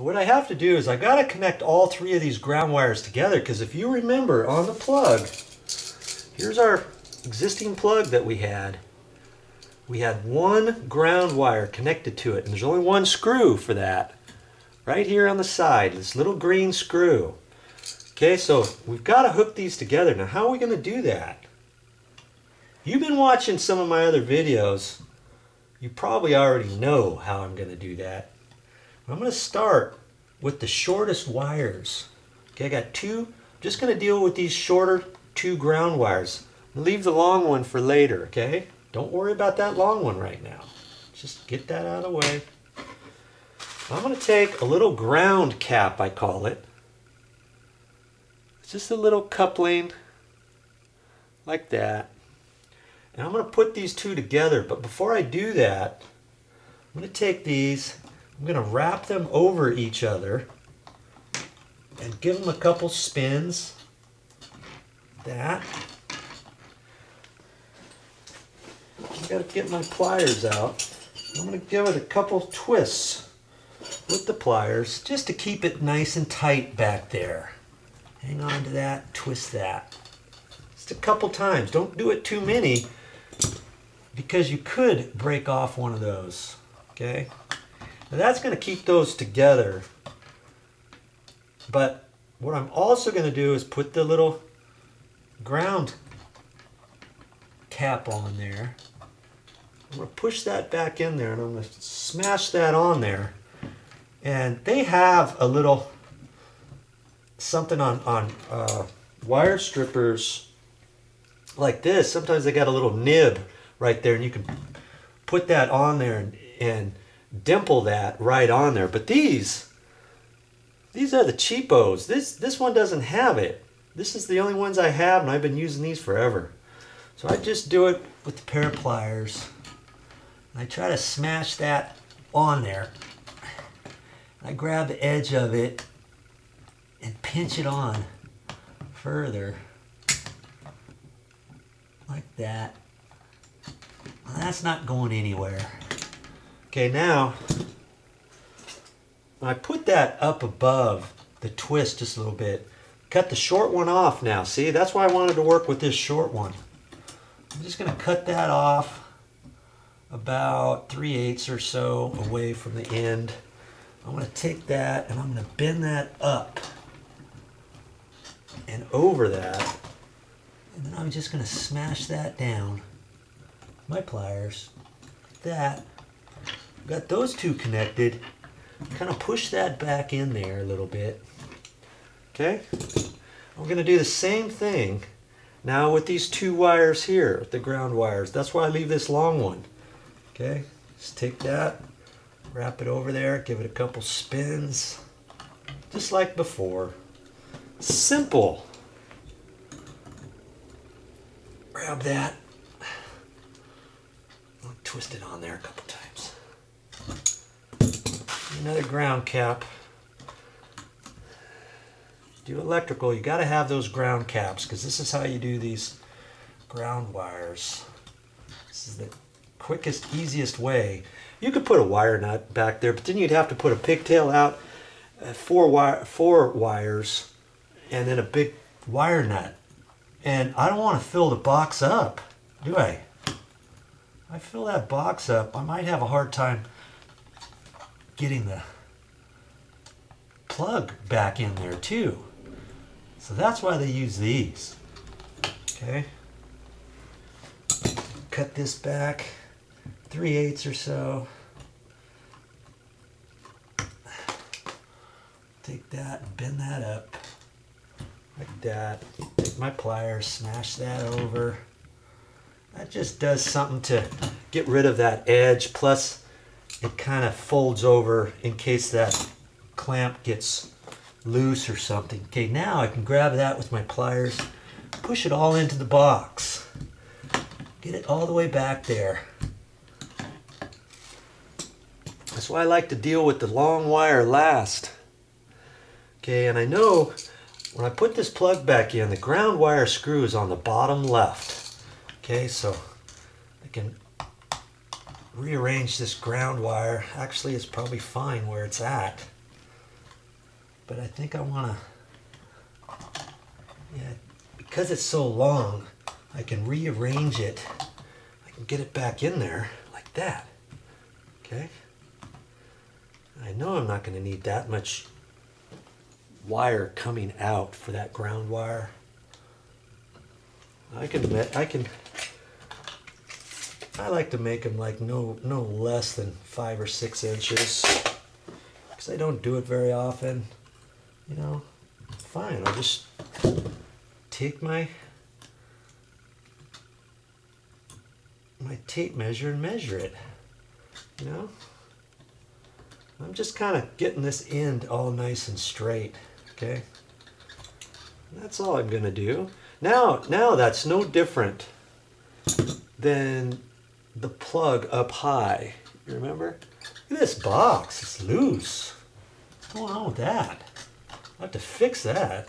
What I have to do is I got to connect all three of these ground wires together because if you remember on the plug, here's our existing plug that we had. We had one ground wire connected to it and there's only one screw for that. Right here on the side, this little green screw. Okay, so we've got to hook these together. Now how are we going to do that? You've been watching some of my other videos. You probably already know how I'm going to do that. I'm going to start with the shortest wires. Okay, I got two. I'm just going to deal with these shorter two ground wires. Leave the long one for later, okay? Don't worry about that long one right now. Just get that out of the way. I'm going to take a little ground cap, I call it. It's just a little coupling like that. And I'm going to put these two together, but before I do that, I'm going to take these I'm going to wrap them over each other and give them a couple spins. That. I got to get my pliers out. I'm going to give it a couple twists with the pliers just to keep it nice and tight back there. Hang on to that, twist that. Just a couple times. Don't do it too many because you could break off one of those. Okay? That's going to keep those together. But what I'm also going to do is put the little ground cap on there. I'm going to push that back in there and I'm going to smash that on there. And they have a little something on, on uh, wire strippers like this. Sometimes they got a little nib right there and you can put that on there and, and dimple that right on there. But these, these are the cheapos. This, this one doesn't have it. This is the only ones I have and I've been using these forever. So I just do it with the pair of pliers. And I try to smash that on there. I grab the edge of it and pinch it on further like that. Well, that's not going anywhere. Okay, now I put that up above the twist just a little bit. Cut the short one off now. See, that's why I wanted to work with this short one. I'm just going to cut that off about 3 eighths or so away from the end. I'm going to take that and I'm going to bend that up and over that. And then I'm just going to smash that down my pliers that Got those two connected. Kind of push that back in there a little bit. Okay? We're going to do the same thing now with these two wires here, the ground wires. That's why I leave this long one. Okay? Just take that, wrap it over there, give it a couple spins. Just like before. Simple. Grab that. Twist it on there a couple times another ground cap. Do electrical, you got to have those ground caps because this is how you do these ground wires. This is the quickest, easiest way. You could put a wire nut back there, but then you'd have to put a pigtail out, uh, four, wire, four wires, and then a big wire nut. And I don't want to fill the box up, do I? I fill that box up, I might have a hard time getting the plug back in there too. So that's why they use these. Okay. Cut this back 3 eighths or so. Take that and bend that up like that. Take my pliers, smash that over. That just does something to get rid of that edge. Plus, it kind of folds over in case that clamp gets loose or something. Okay, now I can grab that with my pliers, push it all into the box. Get it all the way back there. That's why I like to deal with the long wire last. Okay, and I know when I put this plug back in, the ground wire screw is on the bottom left. Okay, so I can rearrange this ground wire. Actually, it's probably fine where it's at. but I think I want to, yeah, because it's so long, I can rearrange it. I can get it back in there like that. Okay. I know I'm not going to need that much wire coming out for that ground wire. I can, I can, I like to make them like no, no less than five or six inches. Because I don't do it very often. You know, fine, I'll just take my, my tape measure and measure it. You know? I'm just kind of getting this end all nice and straight, okay? That's all I'm gonna do. Now, now that's no different than the plug up high. You remember? Look at this box, it's loose. What's going on with that? I have to fix that.